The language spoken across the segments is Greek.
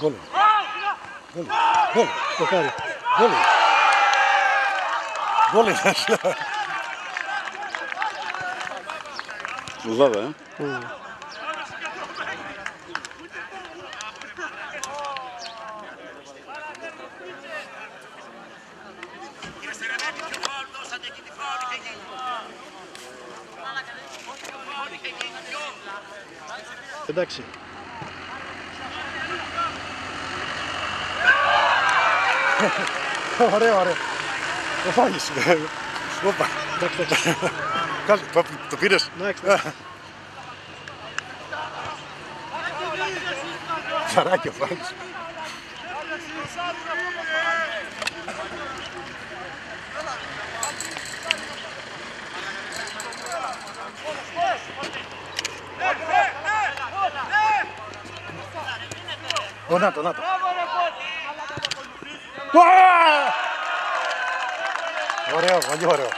Golün. Golün. Golün. Bakar. Golün. Golün arkadaşlar. Uza be. Hı. Εντάξει. Ωραίο, ωραίο. Το φάγεις. Όπα. Εντάξει, εντάξει. Κάτσε, το- Το πήρες. Εντάξει, εντάξει. Ψαράκι ο Φράγκης. Ω, να το, να το. Ουα! Ωραίο, πολύ ωραίο.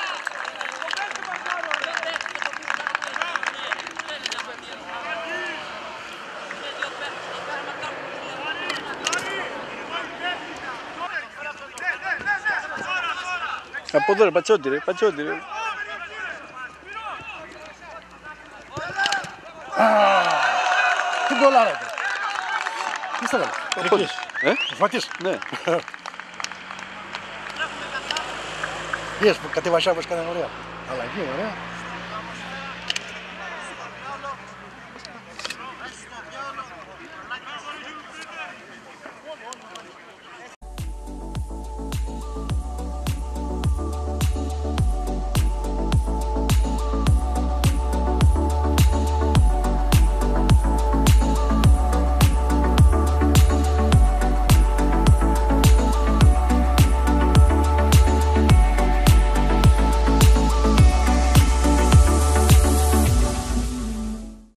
Από εδώ ρε, πατσότη ρε, πατσότη ρε. Τι γκολάρα Ήταν. Τι στο βάλε. Πότε. Ε, Φάτης. ναι. Είδες που κατεβασιά πως έκανε ωραία. Αλλαγή, ωραία.